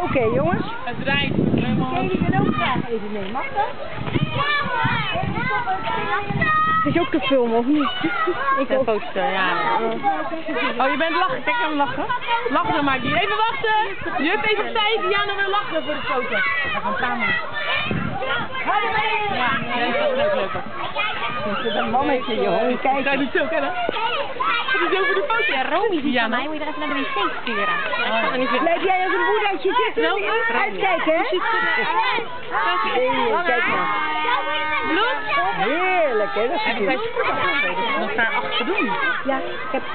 Oké jongens. Het draait. Jullie willen ook graag even mee, mag dat? Is je ook te filmen of niet? Ik ook. foto, ja. Oh, je bent lachen. Kijk hem lachen. Lachen dan maar. Die. Even wachten. Juf, even opzij. Diana wil lachen voor de foto. We gaan samen. Ja, dat is ook leuk. Het is een mannetje jongen, kijk. Zij doet zo, hè? Het is over de foto. Ja, Romy Van Diana. mij moet je er even naar de wc sturen. Oh, jij als een moedertje zitten? Wel, Uitkijken hè? Kijk maar. Bloed. Heerlijk hè, dat is En we zijn super is daar achter doen. Ja, ik heb